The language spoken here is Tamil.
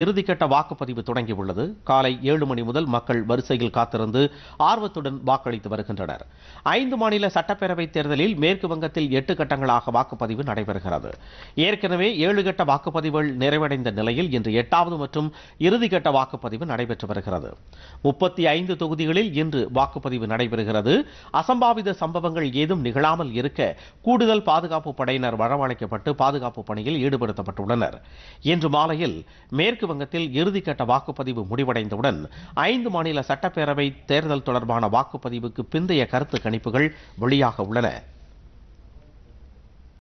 இறுதிக்கட்ட வாக்குப்பதிவு தொடங்கியுள்ளது. காலை ஏழு மணி முதல் மக்கள் வரிசையில் காத்திருந்து ஆர்வத்துடன் வாக்களித்து வருகின்றனர். ஐந்து மாநில சட்டப்பேரவைத் தேர்தலில் மேற்கு வங்கத்தில் எட்டு கட்டங்களாக வாக்குப்பதிவு நடைபெறுகிறது. ஏற்கனவே ஏழு கட்ட வாக்குப்பதிவுகள் நிறைவடைந்த நிலையில் இன்று எட்டாவது மற்றும் இறுதிக்கட்ட வாக்குப்பதிவு நடைபெற்று வருகிறது. முப்பத்தி ஐந்து தொகுதிகளில் இன்று வாக்குப்பதிவு நடைபெறுகிறது. அசம்பாவித சம்பவங்கள் ஏதும் நிகழாமல் இருக்க கூடுதல் பாதுகாப்பு படையினர் வரவழைக்கப்பட்டு பாதுகாப்பு பணியில் ஈடுபடுத்தப்பட்டுள்ளனர். இன்று மாலையில் மேற்கு வங்கத்தில் இறுதிக்கட்ட வாக்குப்பதிவு முடிவடைந்தவுடன் ஐந்து மாநில சட்டப்பேரவை தேர்தல் தொடர்பான வாக்குப்பதிவுக்கு பிந்தைய கருத்து கணிப்புகள் வெளியாக உள்ளன.